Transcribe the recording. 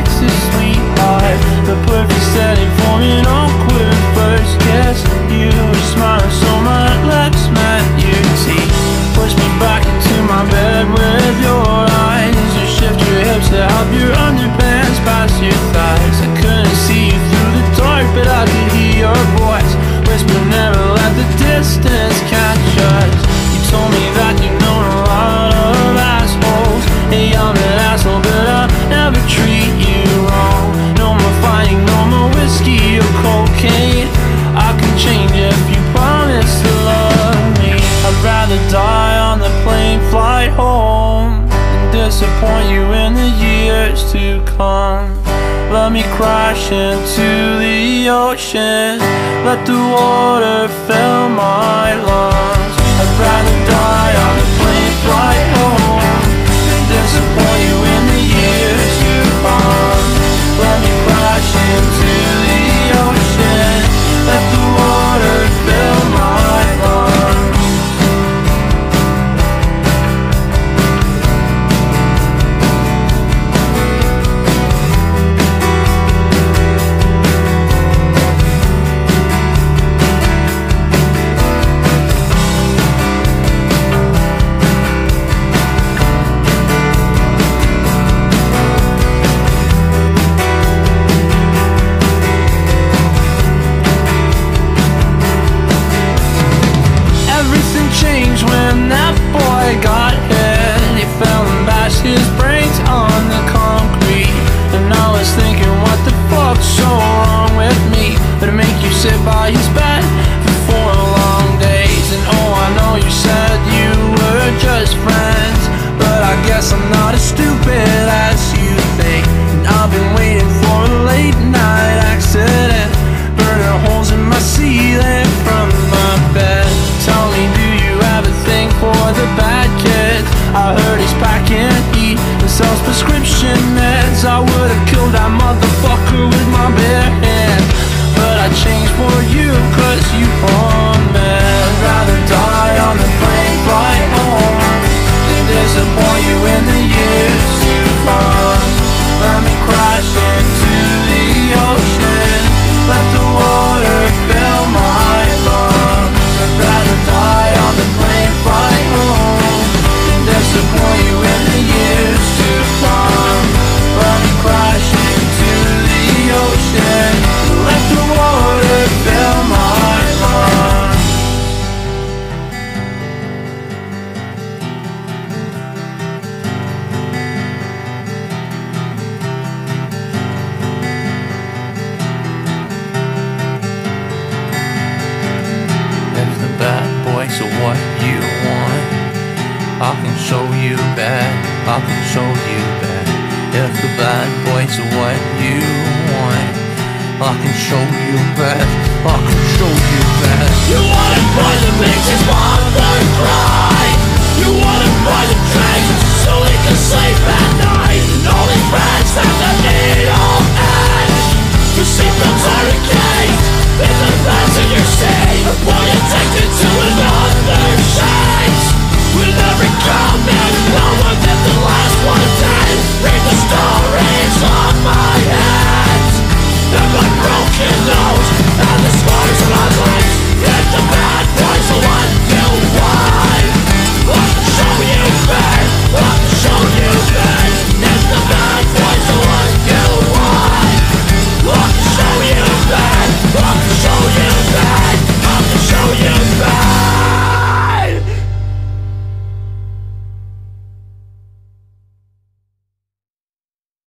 Texas sweetheart. The perfect setting for an awkward first kiss. You were smiling so my lips met your teeth. push me back into my bed with your eyes. You shift your hips to help your underpants pass your thighs. I couldn't see you through the dark but I could hear your voice. Whisper never let the distance catch us. You told me that you know a lot of assholes. Hey, I'm an asshole but I never treat Let me crash into the ocean. Let the water fill my lungs. I'd rather die it's been four long days. And oh, I know you said you were just friends But I guess I'm not as stupid as you think. And I've been waiting for a late night accident Burning holes in my ceiling from my bed. Tell me, do you for the bad kids? I heard I can show you bad. I can show you bad. If the bad boys are what you want, I can show you bad. I can